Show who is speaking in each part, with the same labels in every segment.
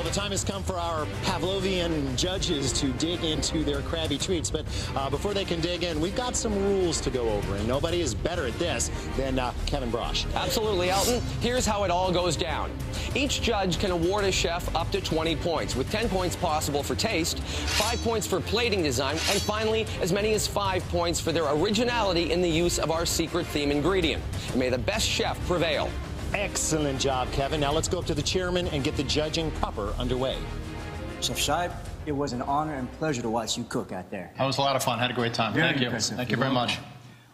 Speaker 1: Well, the time has come for our Pavlovian judges to dig into their crabby treats. But uh, before they can dig in, we've got some rules to go over, and nobody is better at this than uh, Kevin Brauch.
Speaker 2: Absolutely, Alton. Here's how it all goes down. Each judge can award a chef up to 20 points, with 10 points possible for taste, 5 points for plating design, and finally, as many as 5 points for their originality in the use of our secret theme ingredient. And may the best chef prevail.
Speaker 1: Excellent job, Kevin. Now let's go up to the chairman and get the judging proper underway.
Speaker 3: Chef Scheib, it was an honor and pleasure to watch you cook out there.
Speaker 4: That was a lot of fun. Had a great time.
Speaker 3: Very
Speaker 4: Thank you. Thank you
Speaker 3: You're
Speaker 4: very much.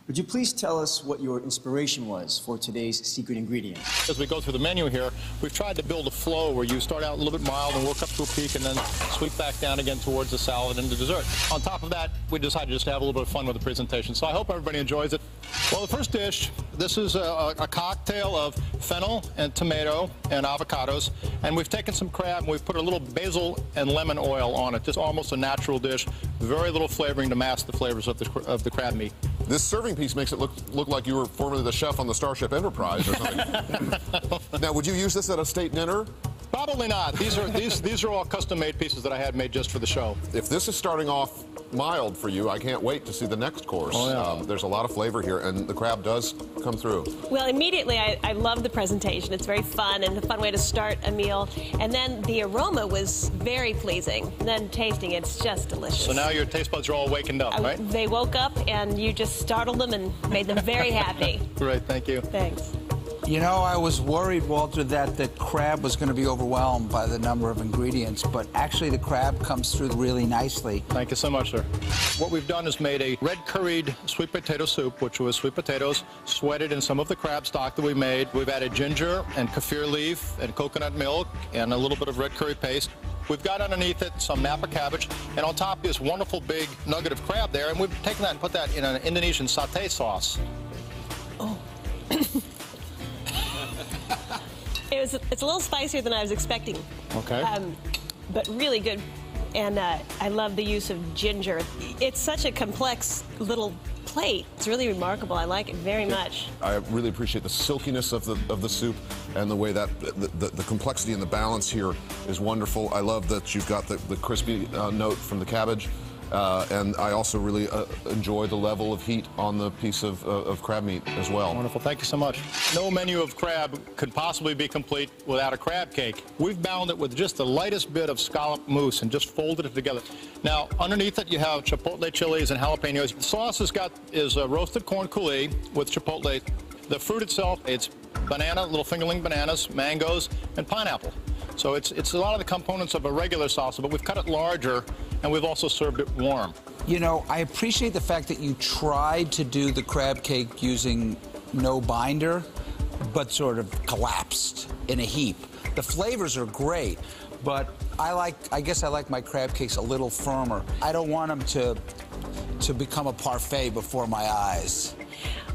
Speaker 3: Would you please tell us what your inspiration was for today's secret ingredient?
Speaker 4: As we go through the menu here, we've tried to build a flow where you start out a little bit mild and work up to a peak and then sweep back down again towards the salad and the dessert. On top of that, we decided just to have a little bit of fun with the presentation. So I hope everybody enjoys it. Well, the first dish, this is a, a cocktail of fennel and tomato and avocados. And we've taken some crab and we've put a little basil and lemon oil on it. Just almost a natural dish. Very little flavoring to mask the flavors of the, of the crab meat.
Speaker 5: This serving piece makes it look look like you were formerly the chef on the Starship Enterprise or something. now, would you use this at a state dinner?
Speaker 4: Probably not. These are these these are all custom-made pieces that I had made just for the show.
Speaker 5: If this is starting off mild for you, I can't wait to see the next course.
Speaker 4: Oh, yeah.
Speaker 5: um, there's a lot of flavor here, and the crab does come through.
Speaker 6: Well, immediately I, I love the presentation. It's very fun and a fun way to start a meal. And then the aroma was very pleasing. And then tasting, it's just delicious.
Speaker 4: So now your taste buds are all wakened up,
Speaker 6: I-
Speaker 4: right?
Speaker 6: They woke up and you just startled them and made them very happy.
Speaker 4: Great, thank you.
Speaker 6: Thanks.
Speaker 7: You know, I was worried, Walter, that the crab was going to be overwhelmed by the number of ingredients, but actually the crab comes through really nicely.
Speaker 4: Thank you so much, sir. What we've done is made a red curried sweet potato soup, which was sweet potatoes sweated in some of the crab stock that we made. We've added ginger and kaffir leaf and coconut milk and a little bit of red curry paste. We've got underneath it some napa cabbage, and on top this wonderful big nugget of crab there, and we've taken that and put that in an Indonesian satay sauce. Oh.
Speaker 6: It was, it's a little spicier than I was expecting.
Speaker 4: Okay.
Speaker 6: Um, but really good. And uh, I love the use of ginger. It's such a complex little plate. It's really remarkable. I like it very much.
Speaker 5: I really appreciate the silkiness of the of the soup and the way that the, the, the complexity and the balance here is wonderful. I love that you've got the, the crispy uh, note from the cabbage. Uh, and I also really uh, enjoy the level of heat on the piece of, uh, of crab meat as well.
Speaker 4: Wonderful. Thank you so much. No menu of crab could possibly be complete without a crab cake. We've bound it with just the lightest bit of scallop mousse and just folded it together. Now, underneath it, you have chipotle chilies and jalapenos. The sauce has got is uh, roasted corn coulis with chipotle. The fruit itself, it's banana, little fingerling bananas, mangoes, and pineapple. So it's, it's a lot of the components of a regular salsa, but we've cut it larger, and we've also served it warm.
Speaker 7: You know, I appreciate the fact that you tried to do the crab cake using no binder, but sort of collapsed in a heap. The flavors are great, but I like, I guess I like my crab cakes a little firmer. I don't want them to, to become a parfait before my eyes.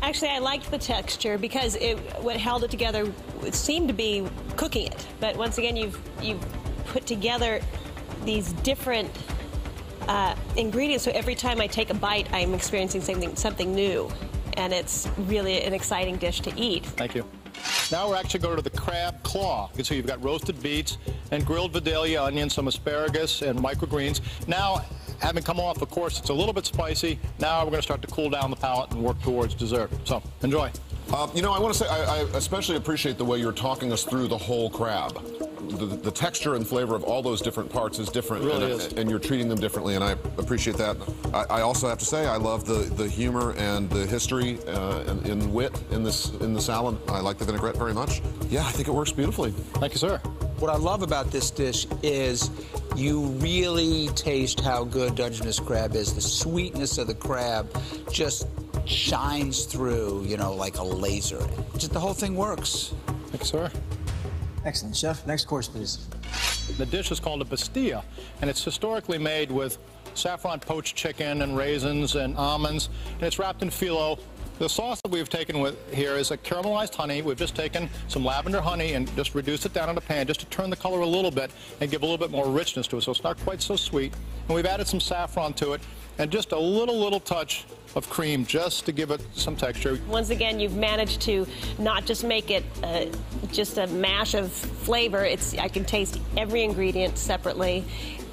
Speaker 6: Actually, I liked the texture because it, what held it together it seemed to be cooking it. But once again, you've you've put together these different uh, ingredients. So every time I take a bite, I'm experiencing something something new, and it's really an exciting dish to eat.
Speaker 4: Thank you. Now we're actually going to the crab claw. You can see you've got roasted beets and grilled Vidalia onions, some asparagus, and microgreens. Now, having come off, of course, it's a little bit spicy. Now we're going to start to cool down the palate and work towards dessert. So, enjoy.
Speaker 5: Uh, you know, I want to say I, I especially appreciate the way you're talking us through the whole crab. The, the texture and flavor of all those different parts is different,
Speaker 4: It really
Speaker 5: and,
Speaker 4: is.
Speaker 5: and you're treating them differently, and I appreciate that. I, I also have to say I love the, the humor and the history uh, and, and wit in this in the salad. I like the vinaigrette very much. Yeah, I think it works beautifully.
Speaker 4: Thank you, sir.
Speaker 7: What I love about this dish is you really taste how good Dungeness crab is. The sweetness of the crab just shines through, you know, like a laser. Just the whole thing works.
Speaker 4: Thank you, sir.
Speaker 3: Excellent, Chef. Next course, please.
Speaker 4: The dish is called a pastilla, and it's historically made with saffron poached chicken and raisins and almonds, and it's wrapped in phyllo. The sauce that we've taken with here is a caramelized honey. We've just taken some lavender honey and just reduced it down in a pan just to turn the color a little bit and give a little bit more richness to it, so it's not quite so sweet. And we've added some saffron to it, and just a little, little touch of cream just to give it some texture.
Speaker 6: Once again, you've managed to not just make it uh, just a mash of flavor. It's I can taste every ingredient separately,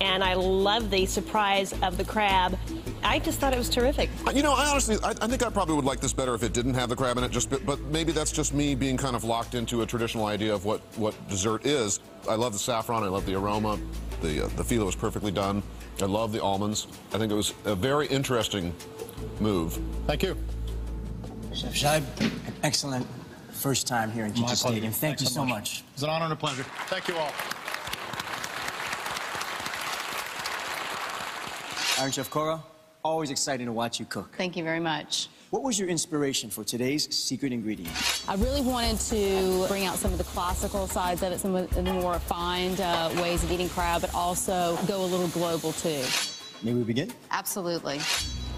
Speaker 6: and I love the surprise of the crab. I just thought it was terrific.
Speaker 5: You know, I honestly, I, I, think I probably would like this better if it didn't have the crab in it. Just, but maybe that's just me being kind of locked into a traditional idea of what what dessert is. I love the saffron. I love the aroma. The uh, the filo was perfectly done. I love the almonds. I think it was a very interesting move.
Speaker 4: Thank you.
Speaker 3: Chef Scheib, excellent first time here in Kitchen Stadium. Thank
Speaker 4: Thanks
Speaker 3: you so
Speaker 4: much.
Speaker 3: much.
Speaker 4: It's an honor and a pleasure. Thank you all.
Speaker 3: Iron Chef Cora, always exciting to watch you cook.
Speaker 8: Thank you very much.
Speaker 3: What was your inspiration for today's secret ingredient?
Speaker 8: I really wanted to bring out some of the classical sides of it, some of the more refined uh, ways of eating crab, but also go a little global too.
Speaker 3: May we begin?
Speaker 8: Absolutely.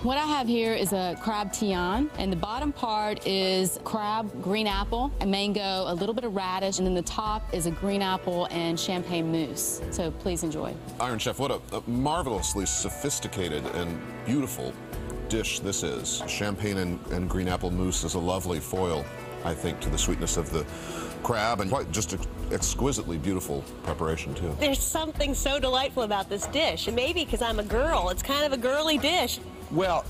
Speaker 8: What I have here is a crab tian, and the bottom part is crab, green apple, a mango, a little bit of radish, and then the top is a green apple and champagne mousse. So please enjoy.
Speaker 5: Iron Chef, what a, a marvelously sophisticated and beautiful dish this is. Champagne and, and green apple mousse is a lovely foil, I think, to the sweetness of the crab and quite just an exquisitely beautiful preparation, too.
Speaker 6: There's something so delightful about this dish, and maybe because I'm a girl, it's kind of a girly dish.
Speaker 7: Well,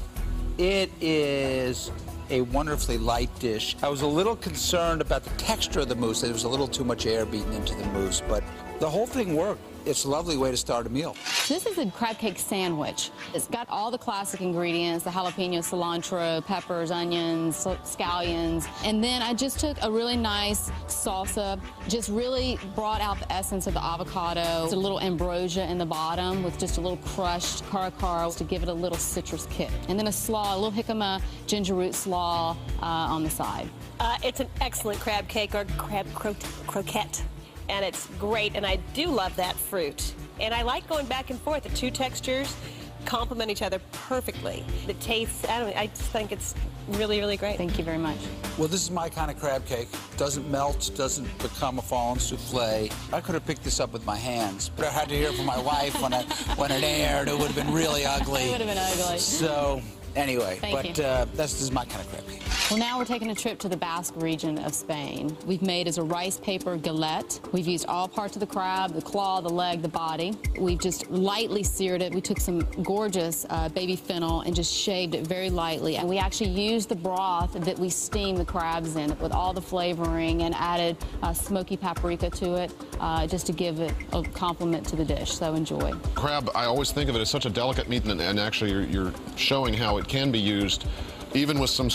Speaker 7: it is a wonderfully light dish. I was a little concerned about the texture of the mousse. There was a little too much air beaten into the mousse, but the whole thing worked. It's a lovely way to start a meal.
Speaker 8: This is a crab cake sandwich. It's got all the classic ingredients, the jalapeno, cilantro, peppers, onions, scallions. And then I just took a really nice salsa, just really brought out the essence of the avocado. It's a little ambrosia in the bottom with just a little crushed cara cara to give it a little citrus kick. And then a slaw, a little jicama ginger root slaw uh, on the side.
Speaker 6: Uh, it's an excellent crab cake or crab cro- croquette, and it's great. And I do love that fruit. And I like going back and forth. The two textures complement each other perfectly. The taste, I don't. I just think it's really, really great.
Speaker 8: Thank you very much.
Speaker 7: Well, this is my kind of crab cake. Doesn't melt, doesn't become a fallen souffle. I could have picked this up with my hands, but I had to hear from my wife when it when it aired. It would have been really ugly.
Speaker 8: It would have been ugly.
Speaker 7: So, anyway,
Speaker 8: Thank
Speaker 7: but
Speaker 8: you.
Speaker 7: uh, this is my kind of crab cake.
Speaker 8: Well, now we're taking a trip to the Basque region of Spain. We've made as a rice paper galette. We've used all parts of the crab, the claw, the leg, the body. We've just lightly seared it. We took some gorgeous uh, baby fennel and just shaved it very lightly. And we actually used the broth that we steam the crabs in with all the flavoring and added uh, smoky paprika to it uh, just to give it a compliment to the dish. So enjoy.
Speaker 5: Crab, I always think of it as such a delicate meat, and, and actually you're, you're showing how it can be used, even with some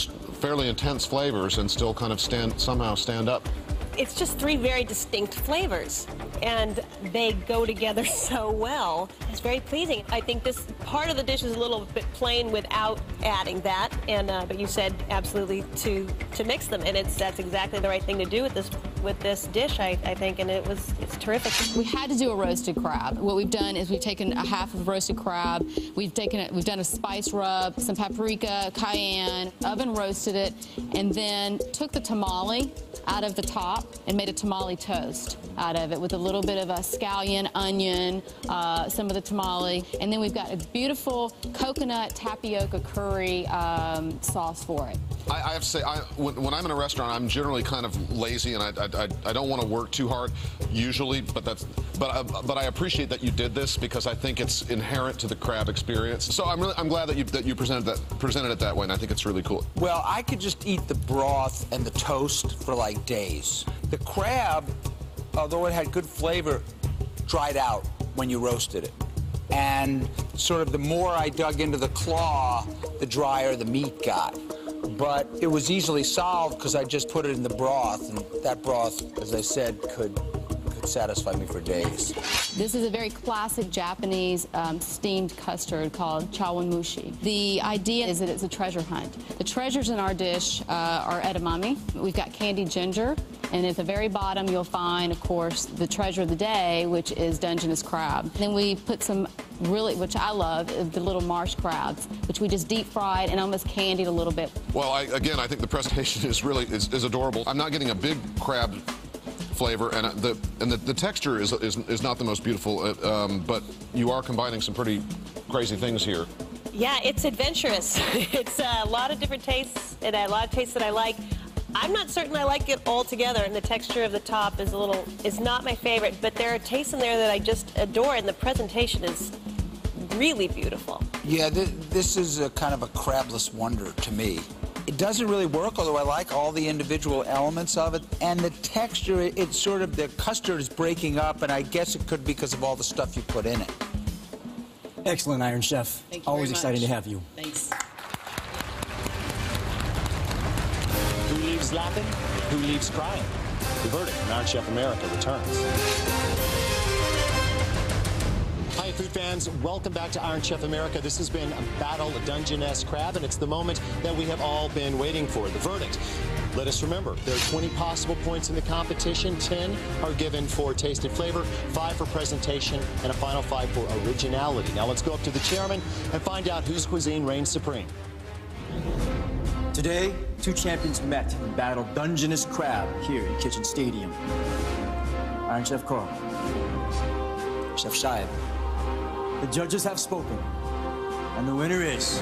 Speaker 5: fairly intense flavors, and still kind of stand somehow stand up.
Speaker 6: It's just three very distinct flavors, and they go together so well. It's very pleasing. I think this part of the dish is a little bit plain without adding that, and uh, but you said absolutely to to mix them, and it's that's exactly the right thing to do with this with this dish, I, I think, and it was it's terrific.
Speaker 8: We had to do a roasted crab. What we've done is we've taken a half of roasted crab. We've taken it. We've done a spice rub, some paprika, cayenne, oven roasted it, and then took the tomalley out of the top and made a tomalley toast out of it with a little bit of a scallion, onion, uh, some of the tomalley, and then we've got a beautiful coconut tapioca curry um, sauce for it.
Speaker 5: I, I have to say, I, when, when I'm in a restaurant, I'm generally kind of lazy, and I, I, I, I don't want to work too hard usually. But that's but I, but I appreciate that you did this because I think it's inherent to the crab experience. So I'm really I'm glad that you that you presented that presented it that way, and I think it's really cool.
Speaker 7: Well, I could just eat the broth and the toast for like days. The crab, although it had good flavor, dried out when you roasted it. And sort of the more I dug into the claw, the drier the meat got. But it was easily solved because I just put it in the broth, and that broth, as I said, could could satisfy me for days.
Speaker 8: This is a very classic Japanese um, steamed custard called chawanmushi. The idea is that it's a treasure hunt. The treasures in our dish uh, are edamame. We've got candied ginger, and at the very bottom you'll find, of course, the treasure of the day, which is Dungeness crab. Then we put some really, which I love, the little marsh crabs, which we just deep fried and almost candied a little bit.
Speaker 5: Well, I, again, I think the presentation is really is, is adorable. I'm not getting a big crab flavor, and uh, the and the, the texture is, is is not the most beautiful, uh, um, but you are combining some pretty crazy things here.
Speaker 6: Yeah, it's adventurous. it's a lot of different tastes and a lot of tastes that I like. I'm not certain I like it all together, and the texture of the top is a little is not my favorite. But there are tastes in there that I just adore, and the presentation is really beautiful.
Speaker 7: Yeah, th- this is a kind of a crabless wonder to me. It doesn't really work, although I like all the individual elements of it. And the texture, it- it's sort of, the custard is breaking up, and I guess it could be because of all the stuff you put in it.
Speaker 3: Excellent, Iron Chef.
Speaker 9: Thank you
Speaker 3: Always
Speaker 9: very
Speaker 3: exciting
Speaker 9: much.
Speaker 3: to have you.
Speaker 9: Thanks.
Speaker 1: Who leaves laughing? Who leaves crying? The verdict in Iron Chef America returns. Food fans. Welcome back to Iron Chef America. This has been a battle, a Dungeness crab, and it's the moment that we have all been waiting for the verdict. Let us remember there are 20 possible points in the competition. 10 are given for taste and flavor, 5 for presentation, and a final 5 for originality. Now let's go up to the chairman and find out whose cuisine reigns supreme.
Speaker 3: Today, two champions met in battle Dungeness Crab here in Kitchen Stadium. Iron Chef Cora, Chef Scheib. The judges have spoken, and the winner is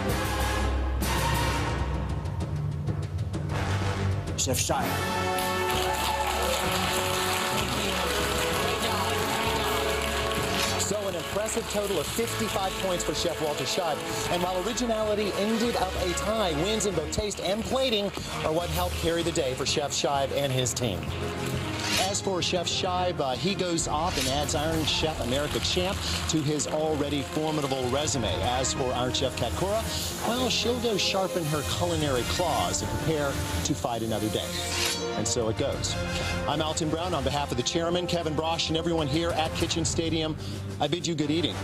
Speaker 3: Chef
Speaker 1: an impressive total of 55 points for Chef Walter Scheib. And while originality ended up a tie, wins in both taste and plating are what helped carry the day for Chef Scheib and his team. As for Chef Scheib, uh, he goes off and adds Iron Chef America champ to his already formidable resume. As for Iron Chef Cat Cora, well, she'll go sharpen her culinary claws and prepare to fight another day. And so it goes. I'm Alton Brown on behalf of the chairman, Kevin Brauch, and everyone here at Kitchen Stadium. I bid you good eating.